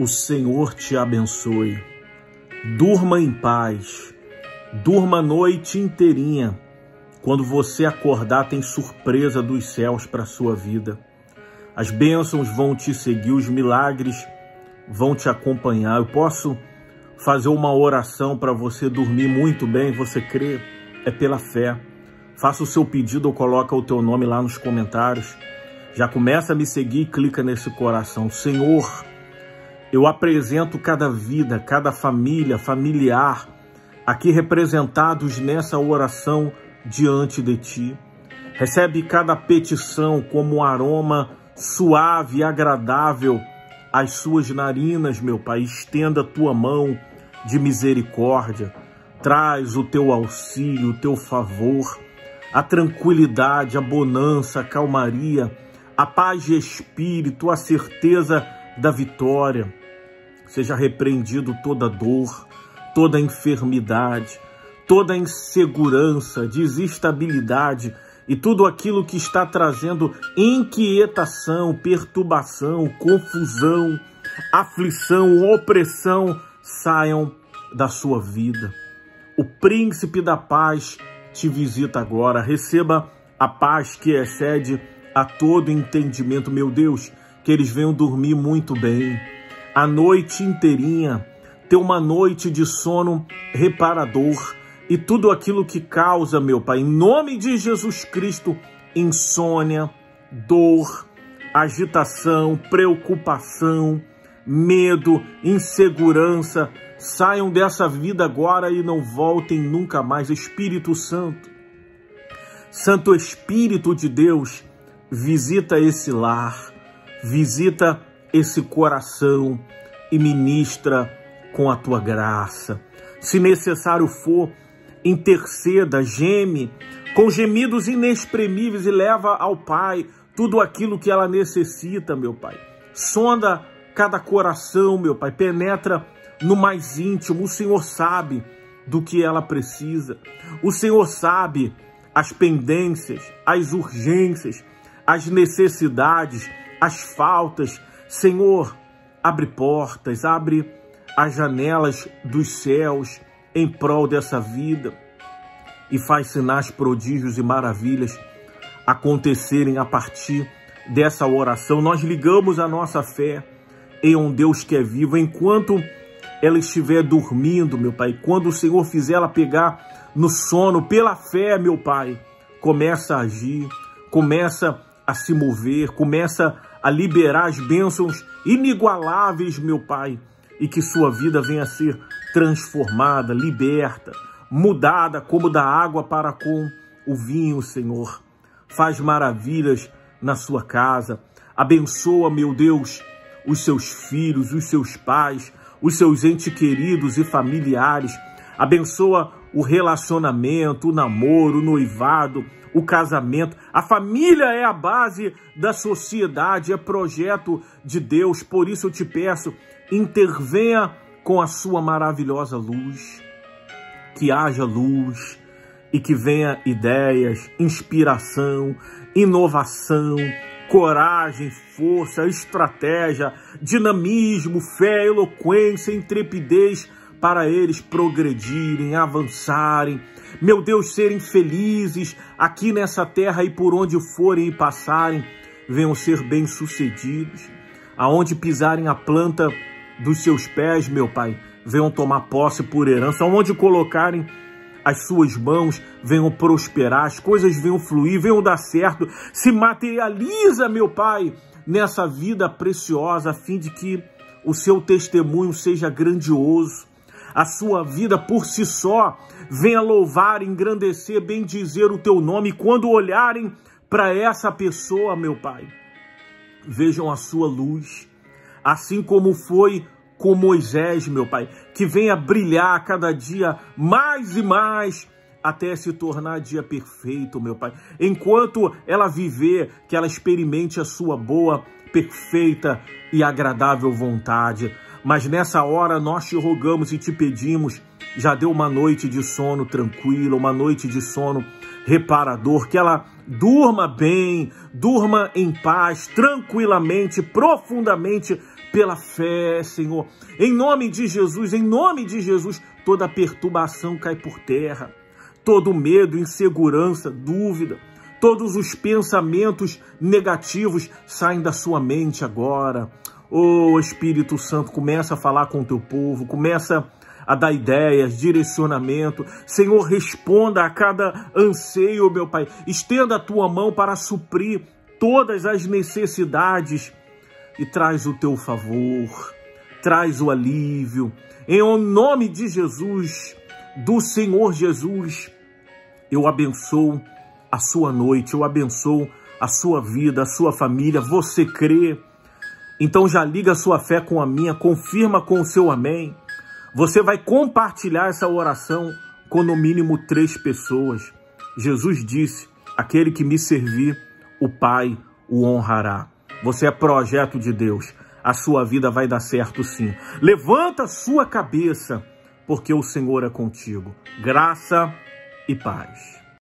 O Senhor te abençoe. Durma em paz. Durma a noite inteirinha. Quando você acordar, tem surpresa dos céus para sua vida. As bênçãos vão te seguir, os milagres vão te acompanhar. Eu posso fazer uma oração para você dormir muito bem. Você crê? É pela fé. Faça o seu pedido ou coloca o teu nome lá nos comentários. Já começa a me seguir e clica nesse coração. Senhor, eu apresento cada vida, cada família, familiar, aqui representados nessa oração diante de Ti. Recebe cada petição como um aroma suave e agradável às suas narinas, meu Pai. Estenda a Tua mão de misericórdia. Traz o Teu auxílio, o Teu favor, a tranquilidade, a bonança, a calmaria, a paz de espírito, a certeza da vitória. Seja repreendido toda dor, toda enfermidade, toda insegurança, desestabilidade e tudo aquilo que está trazendo inquietação, perturbação, confusão, aflição, opressão, saiam da sua vida. O príncipe da paz te visita agora. Receba a paz que excede a todo entendimento, meu Deus, que eles venham dormir muito bem, a noite inteirinha, ter uma noite de sono reparador e tudo aquilo que causa, meu Pai, em nome de Jesus Cristo, insônia, dor, agitação, preocupação, medo, insegurança, saiam dessa vida agora e não voltem nunca mais. Espírito Santo, Santo Espírito de Deus, visita esse lar, visita esse coração e ministra com a tua graça. Se necessário for, interceda, geme, com gemidos inexprimíveis e leva ao Pai tudo aquilo que ela necessita, meu Pai. Sonda cada coração, meu Pai, penetra no mais íntimo. O Senhor sabe do que ela precisa. O Senhor sabe as pendências, as urgências, as necessidades, as faltas. Senhor, abre portas, abre as janelas dos céus em prol dessa vida e faz sinais, prodígios e maravilhas acontecerem a partir dessa oração. Nós ligamos a nossa fé em um Deus que é vivo enquanto ela estiver dormindo, meu Pai. Quando o Senhor fizer ela pegar no sono, pela fé, meu Pai, começa a agir, começa a se mover, começa a liberar as bênçãos inigualáveis, meu Pai, e que sua vida venha a ser transformada, liberta, mudada como da água para com o vinho, Senhor. Faz maravilhas na sua casa. Abençoa, meu Deus, os seus filhos, os seus pais, os seus entes queridos e familiares. Abençoa o relacionamento, o namoro, o noivado, o casamento. A família é a base da sociedade, é projeto de Deus. Por isso eu te peço, intervenha com a sua maravilhosa luz. Que haja luz e que venha ideias, inspiração, inovação, coragem, força, estratégia, dinamismo, fé, eloquência, intrepidez para eles progredirem, avançarem, meu Deus, serem felizes aqui nessa terra e por onde forem e passarem, venham ser bem-sucedidos. Aonde pisarem a planta dos seus pés, meu Pai, venham tomar posse por herança. Aonde colocarem as suas mãos, venham prosperar, as coisas venham fluir, venham dar certo. Se materializa, meu Pai, nessa vida preciosa, a fim de que o seu testemunho seja grandioso a sua vida por si só. Venha louvar, engrandecer, bendizer o teu nome. Quando olharem para essa pessoa, meu Pai, vejam a sua luz, assim como foi com Moisés, meu Pai, que venha brilhar cada dia mais e mais até se tornar dia perfeito, meu Pai. Enquanto ela viver, que ela experimente a sua boa, perfeita e agradável vontade. Mas nessa hora nós te rogamos e te pedimos, já deu uma noite de sono tranquila, uma noite de sono reparador, que ela durma bem, durma em paz, tranquilamente, profundamente, pela fé, Senhor. Em nome de Jesus, em nome de Jesus, toda perturbação cai por terra, todo medo, insegurança, dúvida, todos os pensamentos negativos saem da sua mente agora. Oh, Espírito Santo, começa a falar com o teu povo, começa a dar ideias, direcionamento. Senhor, responda a cada anseio, meu Pai. Estenda a tua mão para suprir todas as necessidades e traz o teu favor, traz o alívio. Em nome de Jesus, do Senhor Jesus, eu abençoo a sua noite, eu abençoo a sua vida, a sua família. Você crê? Então já liga a sua fé com a minha, confirma com o seu amém. Você vai compartilhar essa oração com no mínimo três pessoas. Jesus disse: aquele que me servir, o Pai o honrará. Você é projeto de Deus. A sua vida vai dar certo sim. Levanta sua cabeça, porque o Senhor é contigo. Graça e paz.